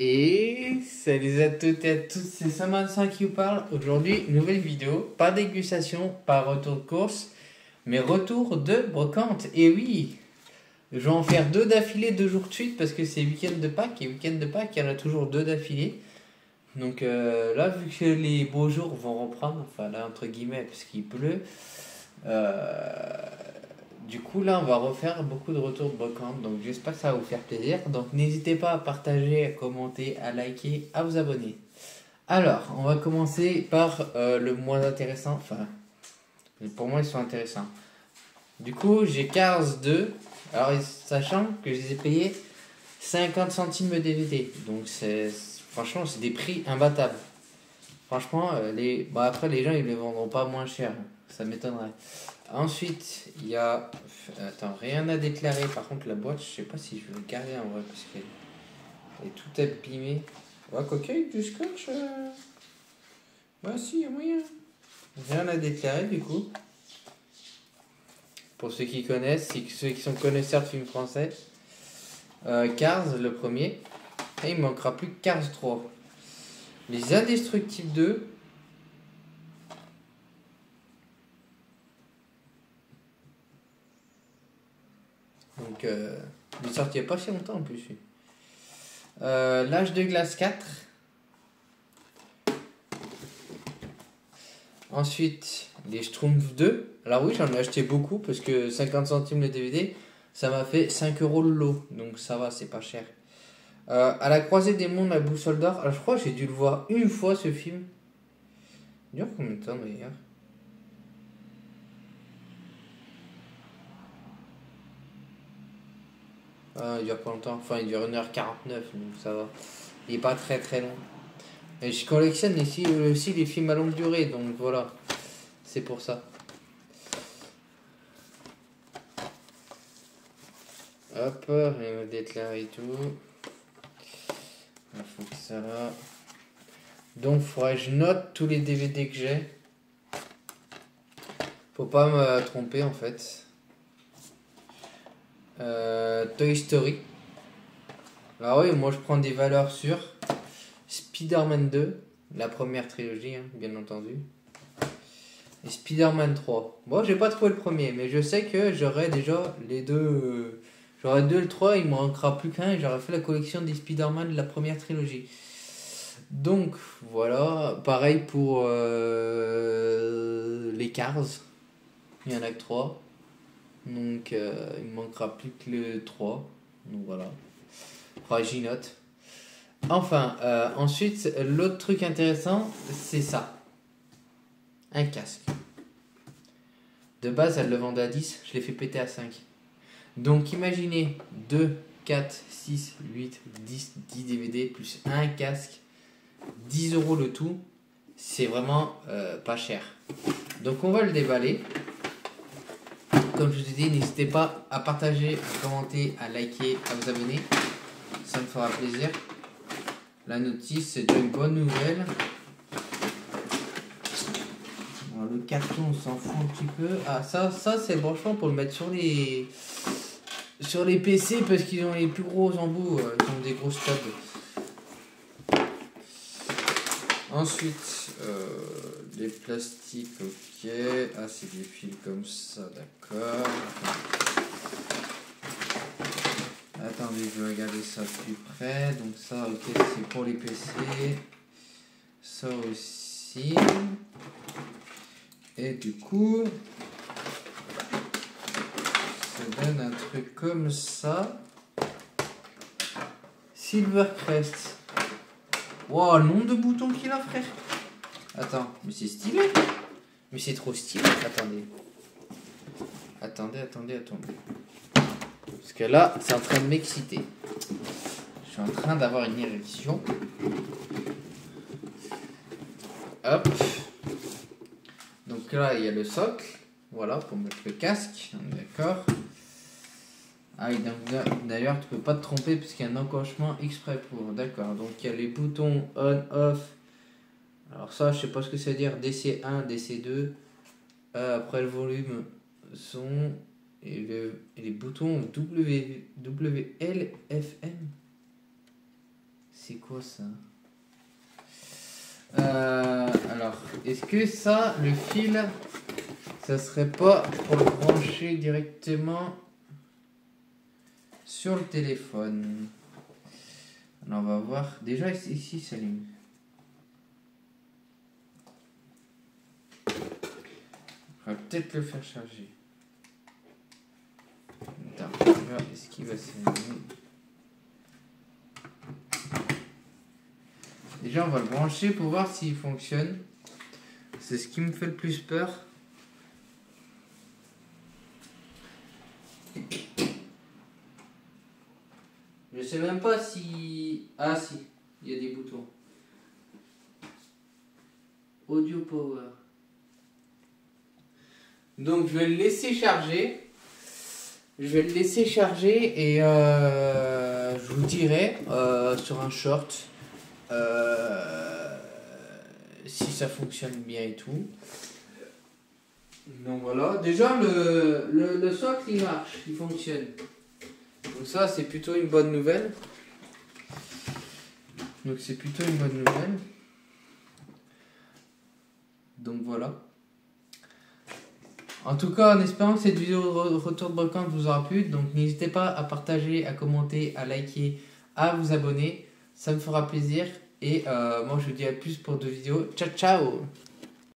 Et salut à toutes et à tous, c'est Samansan qui vous parle. Aujourd'hui, nouvelle vidéo, pas dégustation, pas retour de course, mais retour de brocante. Et oui, je vais en faire deux d'affilée, deux jours de suite, parce que c'est week-end de Pâques, et week-end de Pâques, il y en a toujours deux d'affilée. Donc euh, là, vu que les beaux jours vont reprendre, enfin là, entre guillemets, parce qu'il pleut, euh, du coup, là, on va refaire beaucoup de retours de. Donc, j'espère que ça va vous faire plaisir. Donc, n'hésitez pas à partager, à commenter, à liker, à vous abonner. Alors, on va commencer par euh, le moins intéressant. Enfin, pour moi, ils sont intéressants. Du coup, j'ai Cars 2. Alors, sachant que je les ai payés 50 centimes DVD. Donc, franchement, c'est des prix imbattables. Franchement, euh, les... après, les gens, ils ne les vendront pas moins cher. Ça m'étonnerait. Ensuite, il y a. Attends, rien à déclarer. Par contre, la boîte, je sais pas si je vais le garder en vrai parce qu'elle est tout abîmée. Ouais, coquille, du scotch. Euh... Ouais, si, il y a moyen. Rien à déclarer du coup. Pour ceux qui connaissent, ceux qui sont connaisseurs de films français. Euh, Cars, le premier. Et il manquera plus que Cars 3. Les Indestructibles 2. Donc, euh, il est pas si longtemps en plus. Euh, L'âge de glace 4. Ensuite, les Schtroumpfs 2. Alors oui, j'en ai acheté beaucoup parce que 50 centimes le DVD, ça m'a fait 5 euros le lot. Donc ça va, c'est pas cher. Euh, à la croisée des mondes, la boussole d'or. Alors je crois que j'ai dû le voir une fois ce film. Il dure combien de temps d'ailleurs? Il dure pas longtemps. Enfin, il dure 1h49, donc ça va. Il est pas très très long. Et je collectionne ici aussi les films à longue durée, donc voilà. C'est pour ça. Hop, rien déclarer et tout. Il faut que ça. Donc, faudrait que je note tous les DVD que j'ai. Faut pas me tromper en fait. Euh, Toy Story. Alors oui, moi je prends des valeurs sur Spider-Man 2, la première trilogie, hein, bien entendu. Et Spider-Man 3. Bon, j'ai pas trouvé le premier, mais je sais que j'aurai déjà les deux. Euh, j'aurai deux le 3, il me manquera plus qu'un et j'aurai fait la collection des Spider-Man de la première trilogie. Donc voilà, pareil pour euh, les Cars. Il y en a que 3. Donc euh, il me manquera plus que le 3. Donc voilà. Enfin, j'y note. Enfin, euh, ensuite, l'autre truc intéressant, c'est ça. Un casque. De base, elle le vendait à 10, je l'ai fait péter à 5. Donc imaginez 2, 4, 6, 8, 10, 10 DVD plus un casque. 10 euros le tout. C'est vraiment euh, pas cher. Donc on va le déballer. Comme je vous ai dit, n'hésitez pas à partager, à commenter, à liker, à vous abonner. Ça me fera plaisir. La notice, c'est une bonne nouvelle. le carton, on s'en fout un petit peu. Ah, ça, ça c'est franchement pour le mettre sur les sur les PC parce qu'ils ont les plus gros embouts. Euh, ils ont des grosses tables. Ensuite, euh, les plastiques, ok. Ah, c'est des fils comme ça, d'accord. Attendez, je vais regarder ça plus près. Donc ça, ok, c'est pour les PC. Ça aussi. Et du coup, ça donne un truc comme ça. Silvercrest. Wow, le nombre de boutons qu'il a, frère. Attends, mais c'est stylé. Mais c'est trop stylé. Attendez. Attendez, attendez, attendez. Parce que là, c'est en train de m'exciter. Je suis en train d'avoir une érection. Hop. Donc là, il y a le socle. Voilà, pour mettre le casque. D'accord. Ah d'ailleurs, tu peux pas te tromper parce qu'il y a un encochement exprès pour. D'accord. Donc il y a les boutons on, off. Alors ça, je sais pas ce que ça veut dire. DC1, DC2. Euh, après le volume son et, le, les boutons W, WLFM. c'est quoi ça? Euh, Alors, est-ce que ça, le fil, ça serait pas pour le brancher directement sur le téléphone Alors, on va voir. Déjà, ici, s'allume. On va peut-être le faire charger. Est-ce qu'il va s'allumer? Déjà, on va le brancher pour voir s'il fonctionne. C'est ce qui me fait le plus peur. Je sais même pas si... Ah si, il y a des boutons. Audio Power. Donc je vais le laisser charger. Je vais le laisser charger et euh, je vous dirai euh, sur un short euh, si ça fonctionne bien et tout. Donc voilà, déjà le, le, socle il marche, il fonctionne. Donc ça c'est plutôt une bonne nouvelle. Donc c'est plutôt une bonne nouvelle. Donc voilà. En tout cas, en espérant que cette vidéo retour de brocante vous aura plu. Donc n'hésitez pas à partager, à commenter, à liker, à vous abonner. Ça me fera plaisir. Et euh, moi, je vous dis à plus pour deux vidéos. Ciao, ciao